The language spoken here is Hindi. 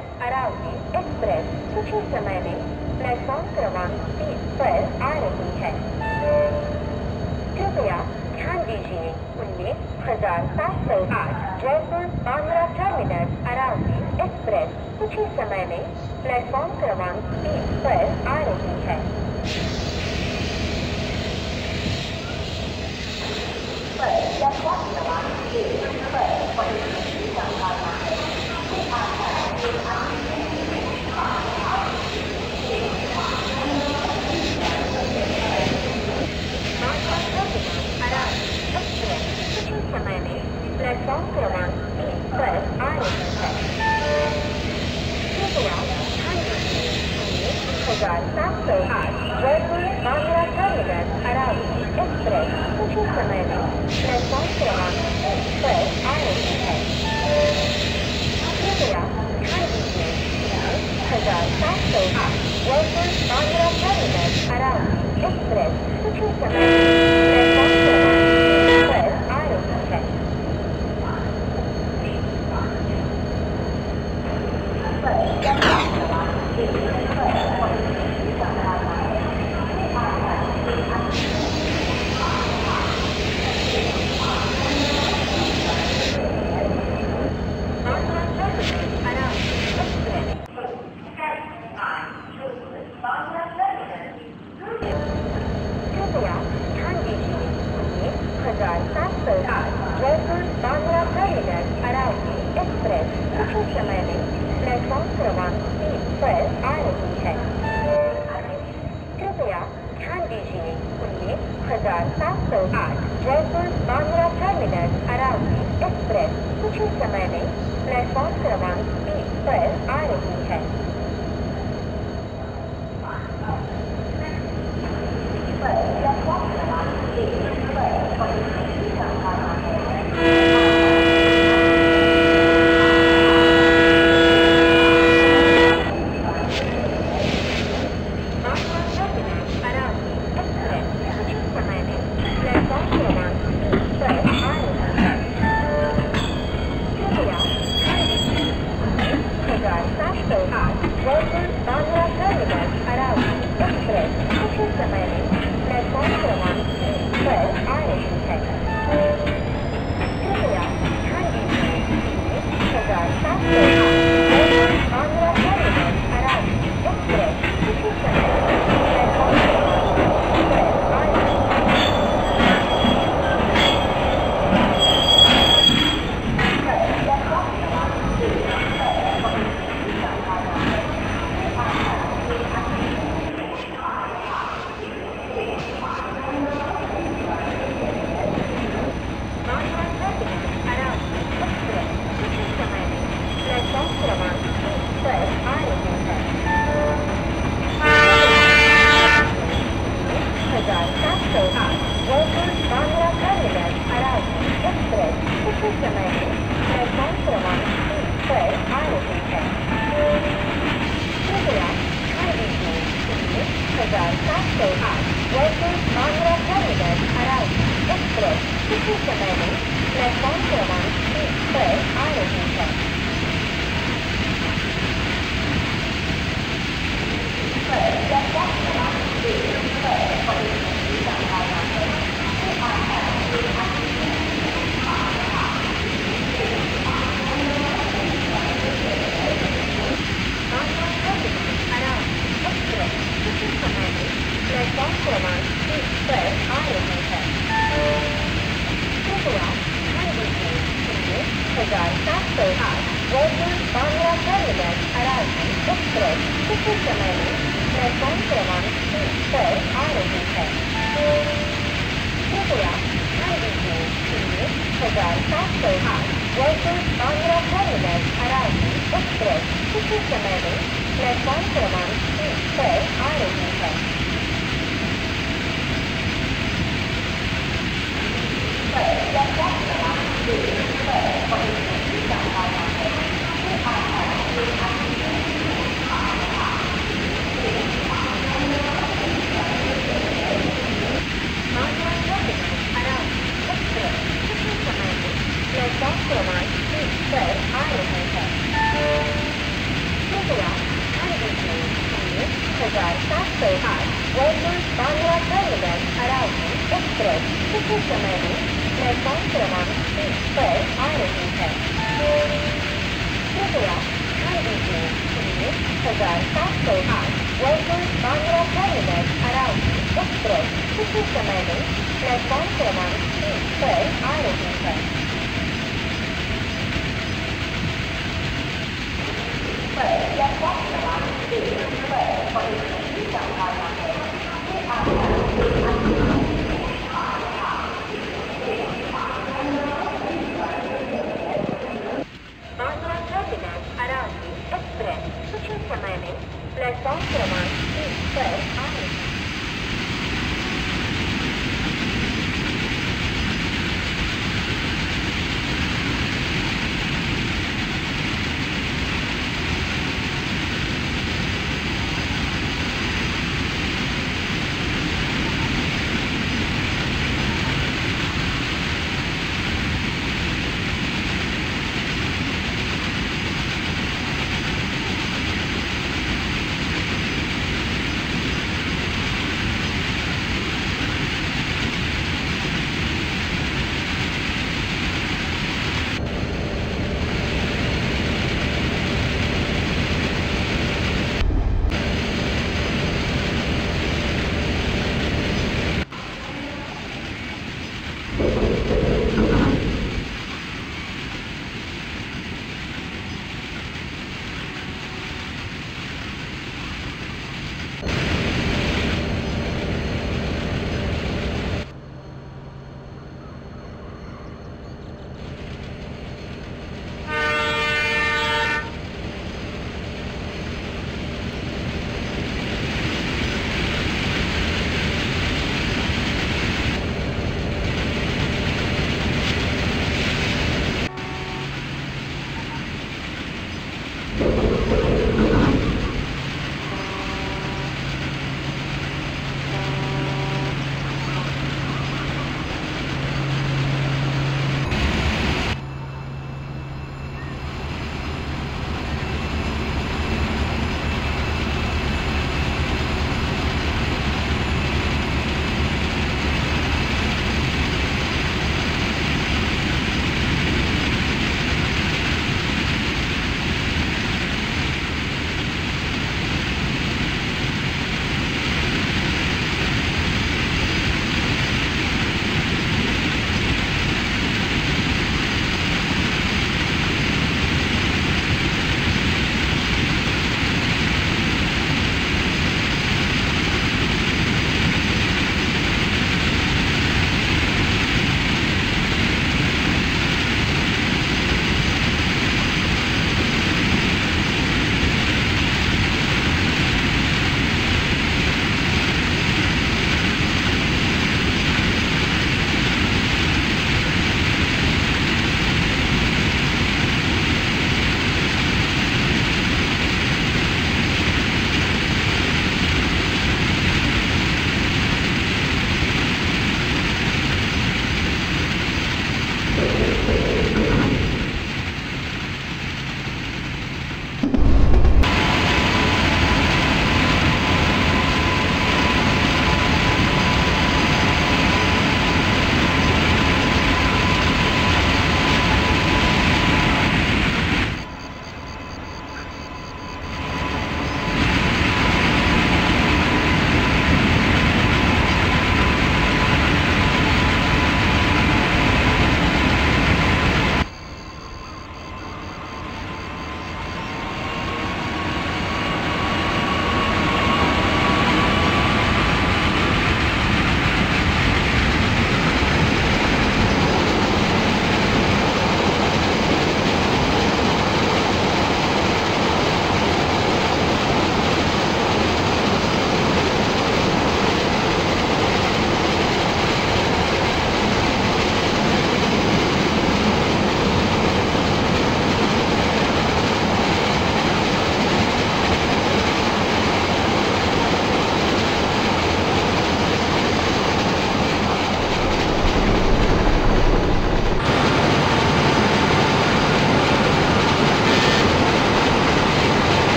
सम्राट अरावली एक्सप्रेस कुछ ही समय में प्लेटफॉर्म क्रमांक तीन पर आ रही है। कृपया ध्यान दीजिए उन्नीस हज़ार सात सौ आठ जयपुर बांद्रा टर्मिनल अरावली एक्सप्रेस कुछ ही समय में प्लेटफॉर्म क्रमांक तीन पर आ रही है। प्लेटफॉर्म क्रमांक तीन पर पहुँचने की संभावना है। प्लेटफॉर्म क्रमांक तीन पर आ रही है कृपया हज़ार सात सौ आठ जयपुर आगरा टर्मिनल अरावली एक्सप्रेस कुछ समय में प्लेटफॉर्म क्रमांक तीन पर बांद्रा टर्मिनल अरावली एक्सप्रेस। कुछ ही समय में प्लेटफॉर्म क्रमांक तीस पर आ रही है। प्लेटफॉर्म क्रमांक पर प्लेटफॉर्म क्रमांक तीन पर